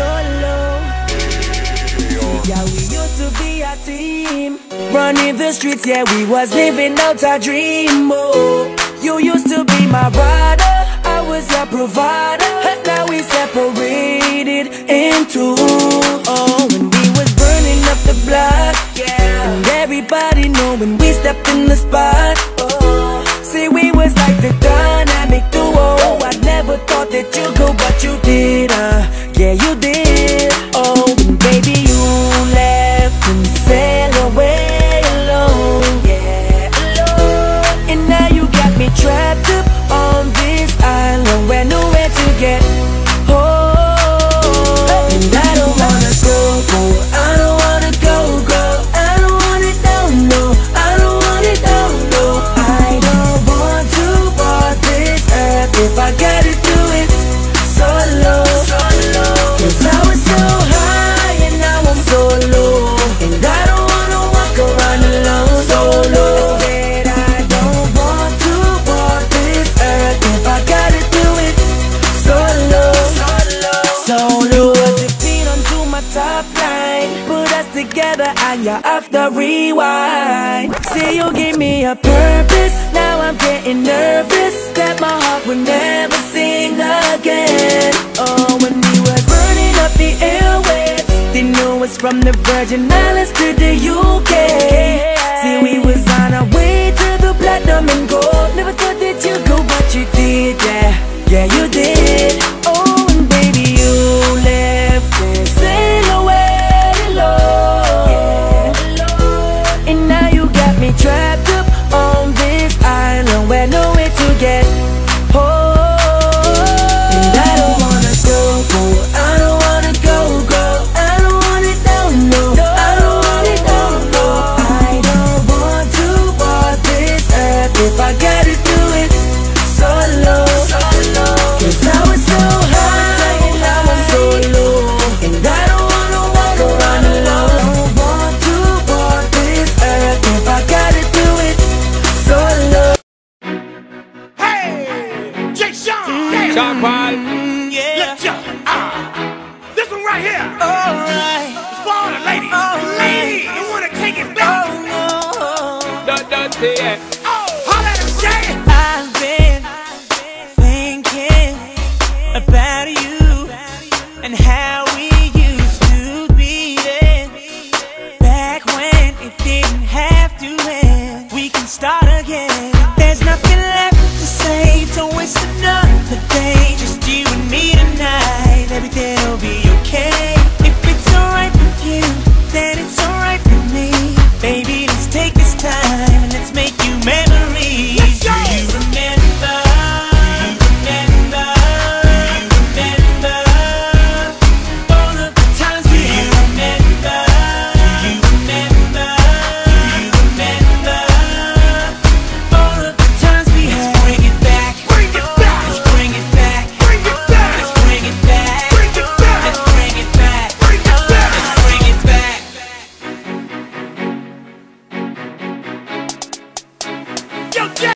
solo. Yeah, we used to be a team. Running the streets, yeah, we was living out our dream. Oh, you used to be my rider, I was your provider. And now we separated into. Oh, when we was burning up the block, yeah. And everybody know when we stepped in the spot. Oh, see, we was like the dawn. And you're off the rewind. Say you give me a purpose. Now I'm getting nervous that my heart will never sing again. Oh, when we were burning up the airwaves, they knew us from the Virgin Islands to the UK. Say it. Oh, holla at Jay. I've been thinking about you and how we used to be then. Back when it didn't have to end. We can start again. There's nothing left to say. Don't waste another day. Just you and me tonight. Everything'll be okay.